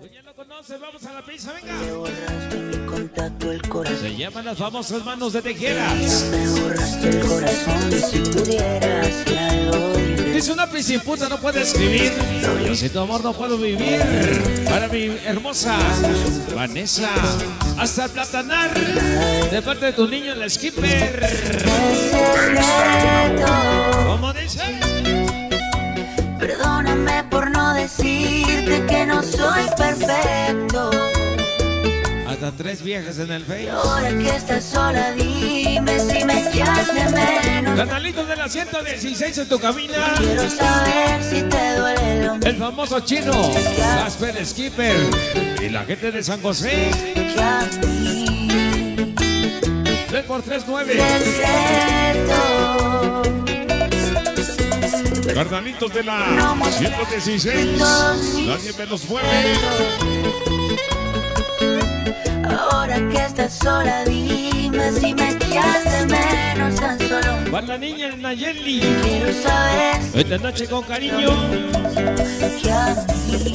Ya lo conoces, vamos a la pizza, venga. Me borraste mi contacto, el corazón. Se llaman las famosas manos de tejeras. Dice una puta no puede escribir. Yo sin tu amor no puedo vivir. Para mi hermosa Vanessa, hasta el platanar. De parte de tu niño, el skipper. Secreto, decirte que no soy perfecto. Hasta tres viejas en el Face. Ahora que estás sola, dime si me echas de menos. Canalito de la 116 en tu cabina. Quiero saber si te duele lo El famoso chino, Gasper Skipper. Y la gente de San José. que a mí. 3 por 3 9 Secreto. Carnalitos de la 116. Nadie me los mueve. Ahora que estás sola, dime si me echas de menos tan solo Para la niña Nayeli. Quiero saber Esta noche con cariño. que a mí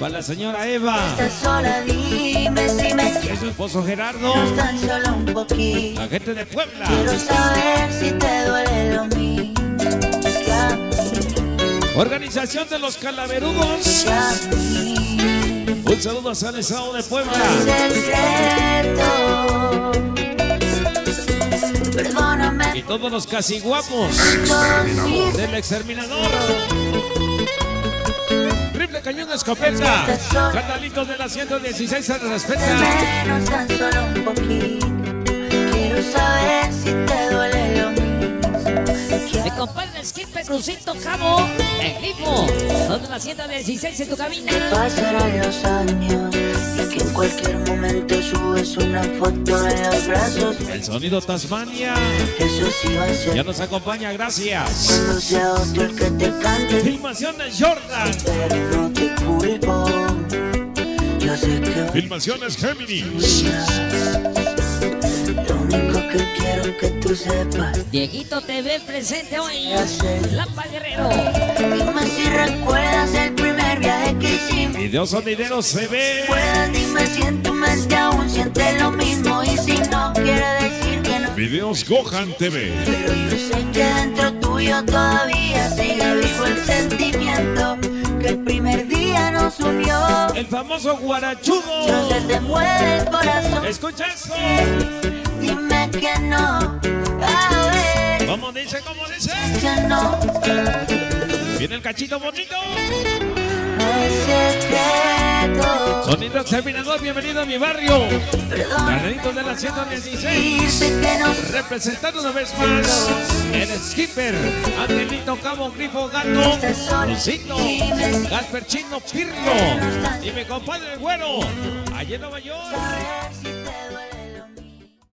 Para la señora Eva. estás sola, dime si me echas su esposo Gerardo. tan solo un poquito. La gente de Puebla. Quiero saber si te duele lo mismo Organización de los Calaverudos. Un saludo a San Estado de Puebla. Y todos los casi guapos del exterminador. Rifle cañón escopeta. Canalitos de la 116 se respeta. menos tan solo un poquito. Quiero saber si te duele lo mismo que Mi compadre Skipper Crucito Cabo, el grifo, donde la 116 en tu cabina. Pasarán los años y que en cualquier momento subes una foto en los brazos. El sonido Tasmania Eso sí va a ser ya nos acompaña, gracias. cuando sea otro el que te cante. Filmaciones Jordan. Pero no te culpo. Yo sé que Filmaciones Géminis. Tú sepas. Dieguito TV presente hoy. Ya sé. Lampa Guerrero. Dime si recuerdas el primer viaje que hicimos. Video sonidero se ve. Puedas, dime si en tu mente aún sientes lo mismo. Y si no, quiere decir que no. Videos Gohan TV. Pero yo sé que dentro tuyo todavía sigue vivo el sentimiento que el primer día nos unió. El famoso No Guarachudo. se te mueve el corazón. Escucha eso. Dime que no. ¿Cómo dice? ¿Cómo dice? Viene el cachito bonito. Sonido exterminador, bienvenido a mi barrio. Perdón. Carneritos de la 116. Dice que no. Representando una vez más el skipper, Angelito Cabo, Grifo Gato, Lucito, Gasper Chino Pirlo y mi compadre el güero, allá en Nueva York.